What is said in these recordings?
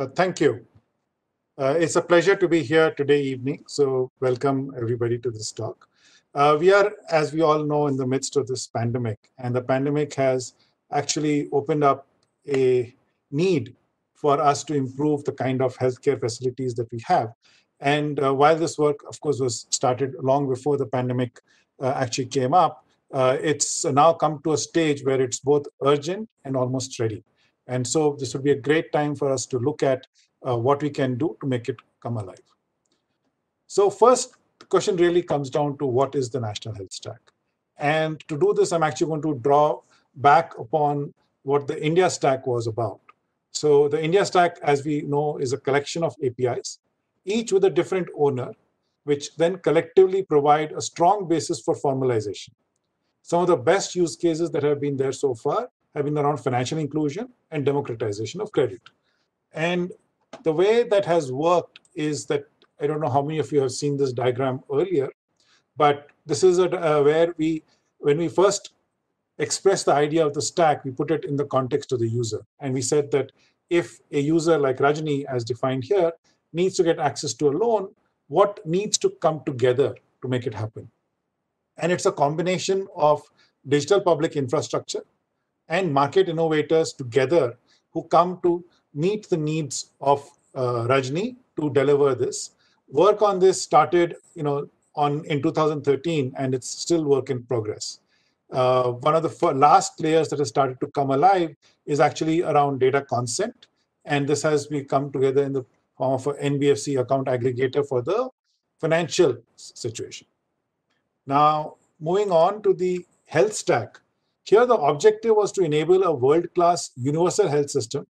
Uh, thank you. Uh, it's a pleasure to be here today evening. So welcome everybody to this talk. Uh, we are, as we all know, in the midst of this pandemic, and the pandemic has actually opened up a need for us to improve the kind of healthcare facilities that we have. And uh, while this work, of course, was started long before the pandemic uh, actually came up, uh, it's now come to a stage where it's both urgent and almost ready. And so this would be a great time for us to look at uh, what we can do to make it come alive. So first, the question really comes down to what is the national health stack? And to do this, I'm actually going to draw back upon what the India stack was about. So the India stack, as we know, is a collection of APIs, each with a different owner, which then collectively provide a strong basis for formalization. Some of the best use cases that have been there so far have been around financial inclusion and democratization of credit. And the way that has worked is that I don't know how many of you have seen this diagram earlier, but this is a, uh, where we, when we first express the idea of the stack, we put it in the context of the user. And we said that if a user like Rajni, as defined here, needs to get access to a loan, what needs to come together to make it happen? And it's a combination of digital public infrastructure and market innovators together who come to meet the needs of uh, Rajni to deliver this. Work on this started, you know, on in 2013, and it's still work in progress. Uh, one of the last layers that has started to come alive is actually around data consent, and this has we come together in the form of an NBFC account aggregator for the financial situation. Now, moving on to the health stack. Here, the objective was to enable a world-class universal health system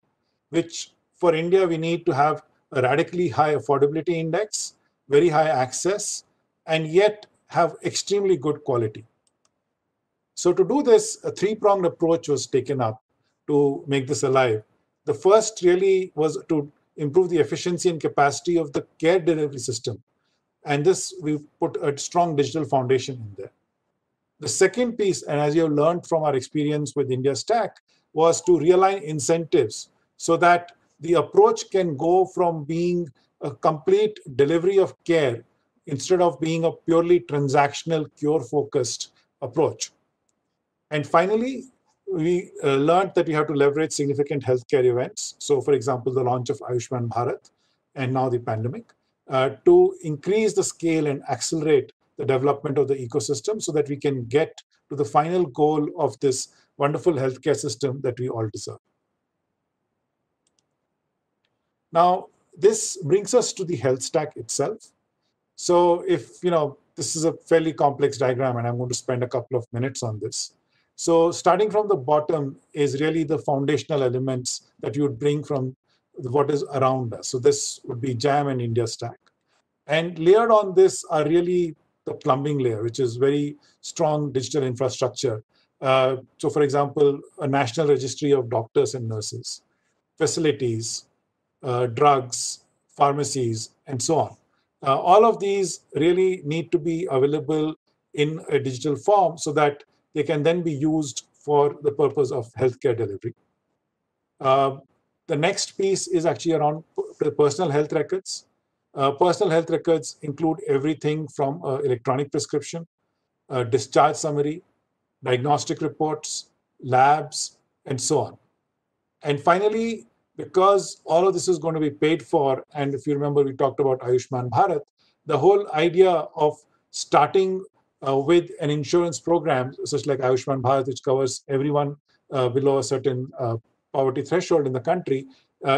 which for India, we need to have a radically high affordability index, very high access, and yet have extremely good quality. So to do this, a three-pronged approach was taken up to make this alive. The first really was to improve the efficiency and capacity of the care delivery system. And this, we put a strong digital foundation in there. The second piece, and as you have learned from our experience with India Stack, was to realign incentives so that the approach can go from being a complete delivery of care instead of being a purely transactional cure focused approach. And finally, we uh, learned that we have to leverage significant healthcare events. So, for example, the launch of Ayushman Bharat and now the pandemic uh, to increase the scale and accelerate the development of the ecosystem so that we can get to the final goal of this wonderful healthcare system that we all deserve. Now, this brings us to the health stack itself. So if, you know, this is a fairly complex diagram and I'm going to spend a couple of minutes on this. So starting from the bottom is really the foundational elements that you would bring from what is around us. So this would be JAM and India Stack. And layered on this are really the plumbing layer, which is very strong digital infrastructure. Uh, so for example, a national registry of doctors and nurses, facilities, uh, drugs, pharmacies, and so on. Uh, all of these really need to be available in a digital form so that they can then be used for the purpose of healthcare delivery. Uh, the next piece is actually around personal health records. Uh, personal health records include everything from uh, electronic prescription, uh, discharge summary, diagnostic reports, labs, and so on. And finally, because all of this is going to be paid for, and if you remember, we talked about Ayushman Bharat, the whole idea of starting uh, with an insurance program, such like Ayushman Bharat, which covers everyone uh, below a certain uh, poverty threshold in the country,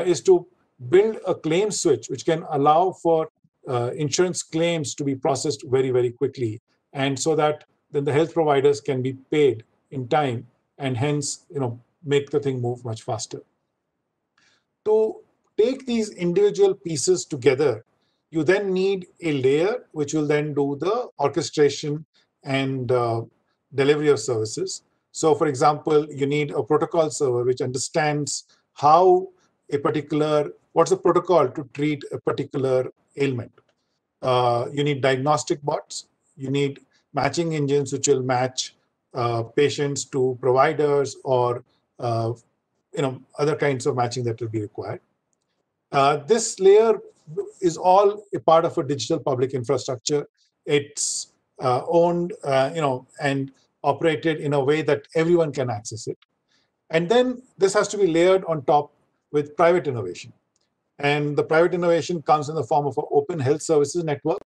is to build a claim switch which can allow for uh, insurance claims to be processed very, very quickly, and so that then the health providers can be paid in time, and hence, you know, make the thing move much faster to take these individual pieces together, you then need a layer which will then do the orchestration and uh, delivery of services. So, for example, you need a protocol server which understands how a particular, what's the protocol to treat a particular ailment. Uh, you need diagnostic bots, you need matching engines which will match uh, patients to providers or uh, you know other kinds of matching that will be required Uh, this layer is all a part of a digital public infrastructure. It's uh, owned, uh, you know, and operated in a way that everyone can access it. And then this has to be layered on top with private innovation. And the private innovation comes in the form of an open health services network,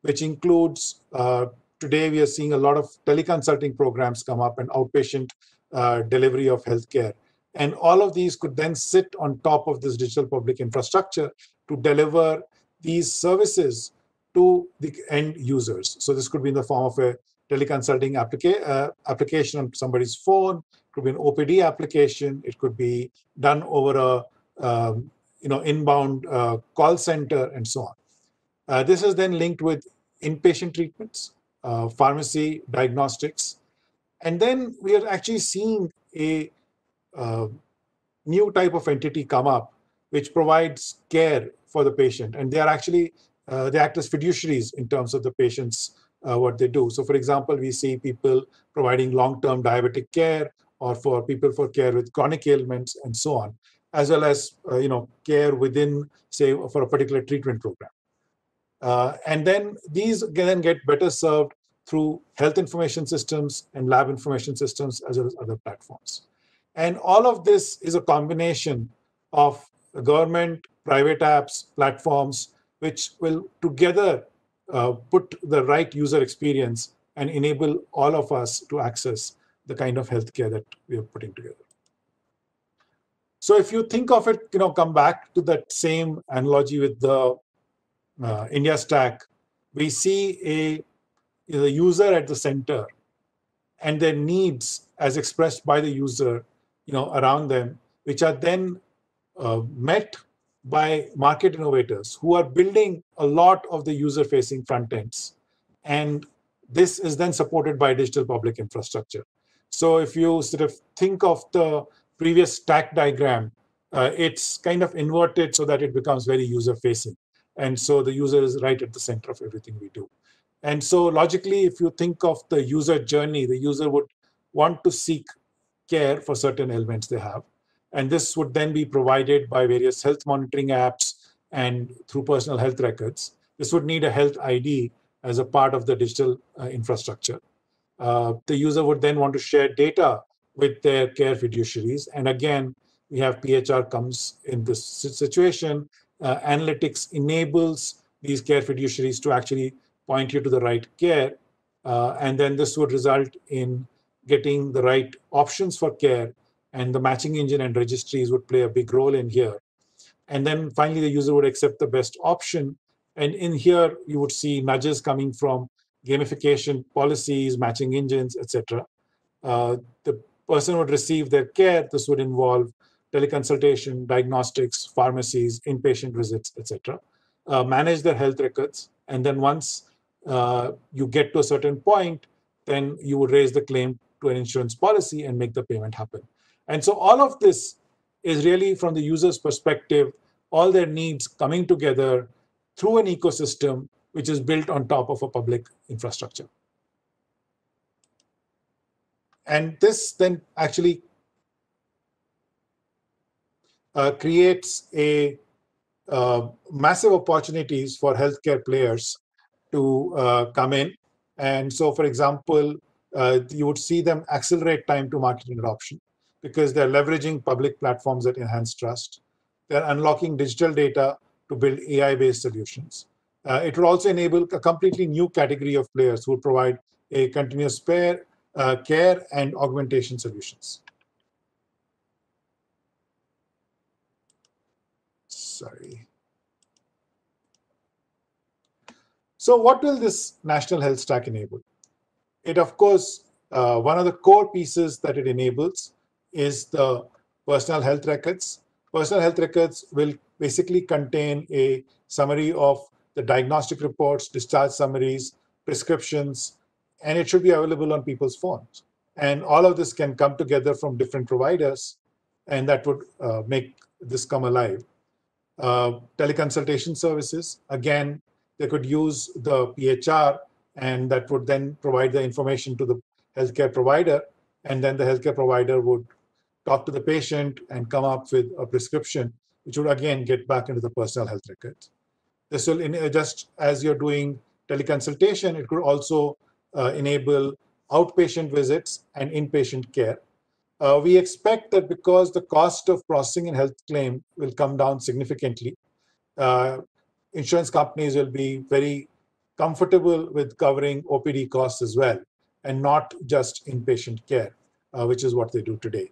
which includes uh, today we are seeing a lot of teleconsulting programs come up and outpatient uh, delivery of healthcare. And all of these could then sit on top of this digital public infrastructure to deliver these services to the end users. So this could be in the form of a teleconsulting applica- uh, application on somebody's phone, it could be an OPD application, it could be done over a um, you know inbound uh, call center and so on. Uh, this is then linked with inpatient treatments, uh, pharmacy, diagnostics, and then we are actually seeing a uh, new type of entity come up which provides care for the patient. And they are actually uh, they act as fiduciaries in terms of the patient's uh, what they do. So for example we see people providing long-term diabetic care or for people for care with chronic ailments and so on as well as uh, you know care within say for a particular treatment program. Uh, and then these then get better served through health information systems and lab information systems as well as other platforms. And all of this is a combination of government private apps platforms which will together uh, put the right user experience and enable all of us to access the kind of healthcare that we are putting together so if you think of it, you know, come back to that same analogy with the uh, India stack, we see a the user at the center and their needs as expressed by the user, you know, around them, which are then uh, met by market innovators who are building a lot of the user-facing front ends. And this is then supported by digital public infrastructure. So if you sort of think of the previous stack diagram, uh, it's kind of inverted so that it becomes very user facing. And so the user is right at the center of everything we do. And so logically, if you think of the user journey, the user would want to seek care for certain ailments they have. And this would then be provided by various health monitoring apps and through personal health records. This would need a health ID as a part of the digital uh, infrastructure. Uh, the user would then want to share data with their care fiduciaries. And again, we have PHR comes in this situation. Uh, analytics enables these care fiduciaries to actually point you to the right care. Uh, and then this would result in getting the right options for care. And the matching engine and registries would play a big role in here. And then finally, the user would accept the best option. And in here, you would see nudges coming from gamification policies, matching engines, etc. Uh, the person would receive their care. This would involve teleconsultation, diagnostics, pharmacies, inpatient visits, etc. Uh, manage their health records, and then once uh, you get to a certain point, then you would raise the claim to an insurance policy and make the payment happen. And so all of this is really from the user's perspective, all their needs coming together through an ecosystem which is built on top of a public infrastructure. And this then actually uh, creates a uh, massive opportunities for healthcare players to uh, come in. And so, for example, uh, you would see them accelerate time to market adoption because they're leveraging public platforms that enhance trust. They're unlocking digital data to build AI-based solutions. Uh, it will also enable a completely new category of players who provide a continuous pair, uh, care and augmentation solutions. Sorry. So what will this national health stack enable? It, of course, uh, one of the core pieces that it enables is the personal health records. Personal health records will basically contain a summary of the diagnostic reports, discharge summaries, prescriptions, and it should be available on people's phones. And all of this can come together from different providers, and that would uh, make this come alive. Uh, teleconsultation services, again, they could use the PHR, and that would then provide the information to the healthcare provider, and then the healthcare provider would talk to the patient and come up with a prescription which would again get back into the personal health records. This will, in, just as you're doing teleconsultation, it could also enable outpatient visits and inpatient care. Uh, we expect that because the cost of processing a health claim will come down significantly, uh, insurance companies will be very comfortable with covering OPD costs as well, and not just inpatient care, uh, which is what they do today.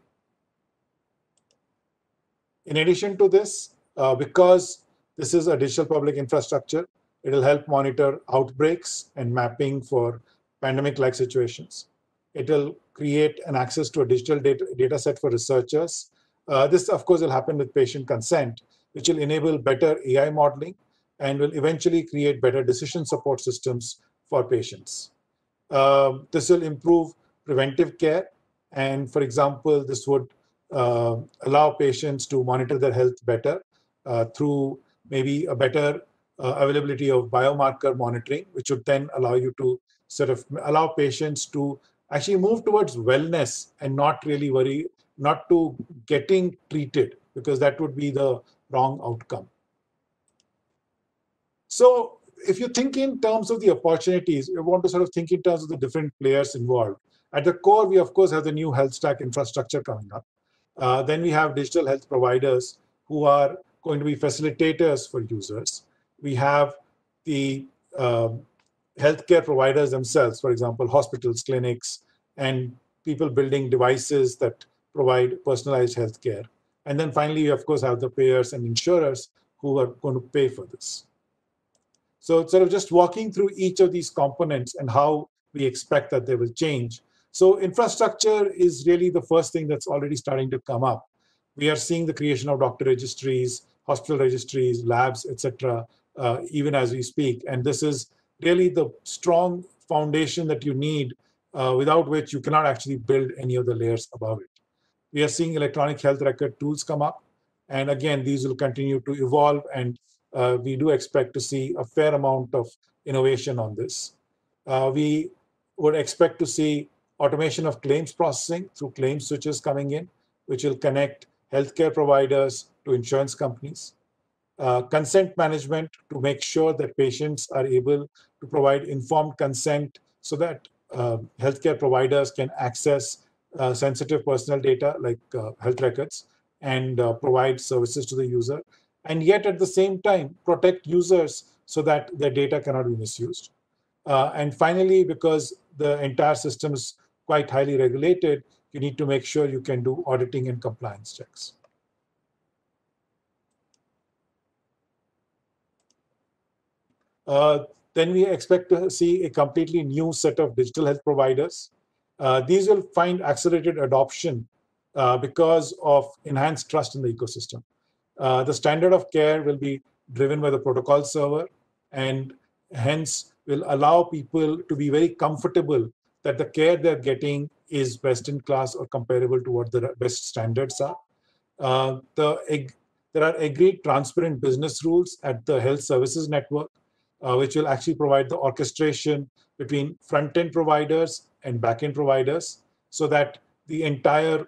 In addition to this, uh, because this is a digital public infrastructure, it will help monitor outbreaks and mapping for pandemic-like situations. It will create an access to a digital data, data set for researchers. Uh, this, of course, will happen with patient consent, which will enable better AI modeling and will eventually create better decision support systems for patients. Uh, this will improve preventive care. And for example, this would uh, allow patients to monitor their health better uh, through maybe a better uh, availability of biomarker monitoring, which would then allow you to sort of allow patients to actually move towards wellness and not really worry, not to getting treated, because that would be the wrong outcome. So if you think in terms of the opportunities, you want to sort of think in terms of the different players involved. At the core, we of course have the new health stack infrastructure coming up. Uh, then we have digital health providers who are going to be facilitators for users. We have the um, healthcare providers themselves, for example, hospitals, clinics, and people building devices that provide personalized healthcare. And then finally, we of course have the payers and insurers who are going to pay for this. So sort of just walking through each of these components and how we expect that they will change. So infrastructure is really the first thing that's already starting to come up. We are seeing the creation of doctor registries, hospital registries, labs, etc., uh, even as we speak. And this is really the strong foundation that you need, uh, without which you cannot actually build any of the layers above it. We are seeing electronic health record tools come up. And again, these will continue to evolve and uh, we do expect to see a fair amount of innovation on this. Uh, we would expect to see automation of claims processing through claim switches coming in, which will connect healthcare providers to insurance companies. Uh, consent management to make sure that patients are able to provide informed consent so that uh, healthcare providers can access uh, sensitive personal data like uh, health records and uh, provide services to the user and yet at the same time protect users so that their data cannot be misused. And finally, because the entire system is quite highly regulated, you need to make sure you can do auditing and compliance checks. Uh, then we expect to see a completely new set of digital health providers. Uh, these will find accelerated adoption uh, because of enhanced trust in the ecosystem. Uh, the standard of care will be driven by the protocol server and hence will allow people to be very comfortable that the care they're getting is best in class or comparable to what the best standards are. Uh, the, there are agreed transparent business rules at the health services network, uh, which will actually provide the orchestration between front-end providers and back-end providers so that the entire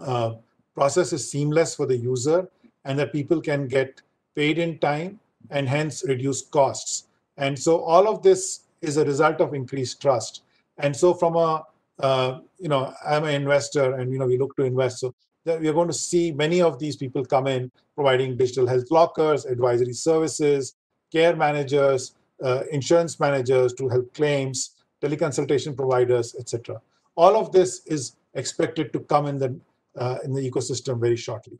uh, process is seamless for the user and that people can get paid in time and hence reduce costs. And so all of this is a result of increased trust. And so from a, uh, you know, I'm an investor and, you know, we look to invest. So we're going to see many of these people come in providing digital health lockers, advisory services, care managers, uh, insurance managers to help claims, teleconsultation providers, etc. All of this is expected to come in the uh, in the ecosystem very shortly.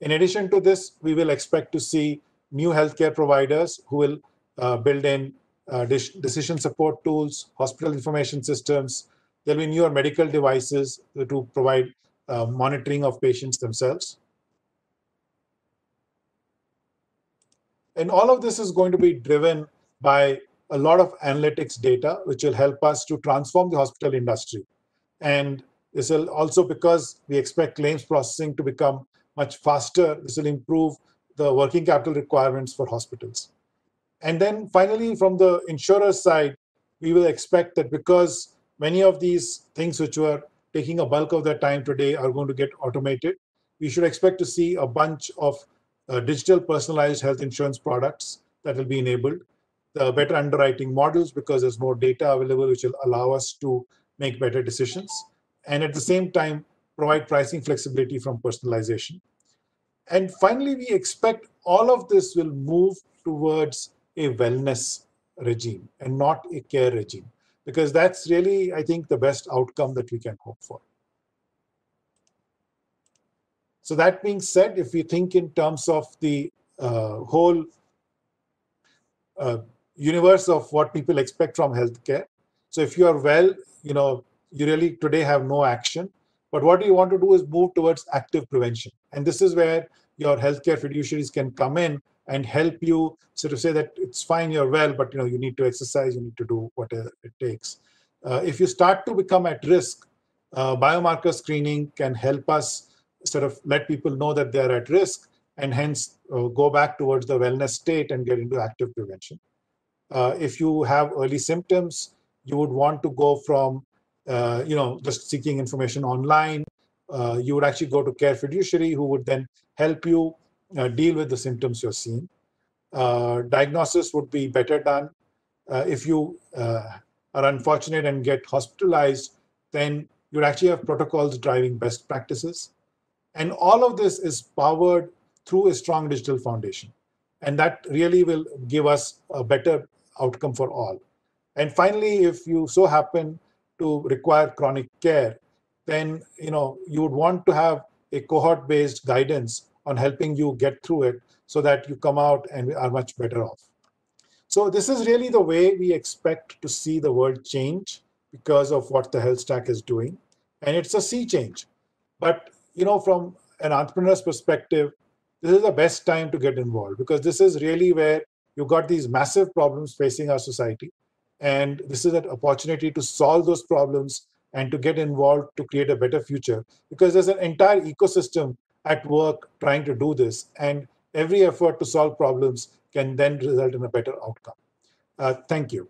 In addition to this, we will expect to see new healthcare providers who will uh, build in uh, decision support tools, hospital information systems. There'll be newer medical devices to provide uh, monitoring of patients themselves. And all of this is going to be driven by a lot of analytics data, which will help us to transform the hospital industry. And this will also because we expect claims processing to become much faster. This will improve the working capital requirements for hospitals. And then finally, from the insurer side, we will expect that because many of these things which were taking a bulk of their time today are going to get automated, we should expect to see a bunch of uh, digital personalized health insurance products that will be enabled, the better underwriting models because there's more data available, which will allow us to make better decisions, and at the same time, provide pricing flexibility from personalization. And finally, we expect all of this will move towards a wellness regime and not a care regime, because that's really, I think, the best outcome that we can hope for. So that being said, if we think in terms of the uh, whole uh, universe of what people expect from healthcare, so if you are well, you know, you really today have no action. But what you want to do is move towards active prevention. And this is where your healthcare fiduciaries can come in and help you sort of say that it's fine, you're well, but you know you need to exercise, you need to do whatever it takes. Uh, if you start to become at risk, uh, biomarker screening can help us sort of let people know that they're at risk and hence uh, go back towards the wellness state and get into active prevention. Uh, if you have early symptoms, you would want to go from uh, you know, just seeking information online. Uh, you would actually go to care fiduciary who would then help you uh, deal with the symptoms you're seeing. Uh, diagnosis would be better done. If you are unfortunate and get hospitalized, then you would actually have protocols driving best practices. And all of this is powered through a strong digital foundation. And that really will give us a better outcome for all. And finally, if you so happen to require chronic care, then you know you would want to have a cohort-based guidance on helping you get through it so that you come out and are much better off. So this is really the way we expect to see the world change because of what the health stack is doing. And it's a sea change. But you know, from an entrepreneur's perspective, this is the best time to get involved because this is really where you've got these massive problems facing our society and this is an opportunity to solve those problems and to get involved to create a better future because there's an entire ecosystem at work trying to do this. And every effort to solve problems can then result in a better outcome. Uh, thank you.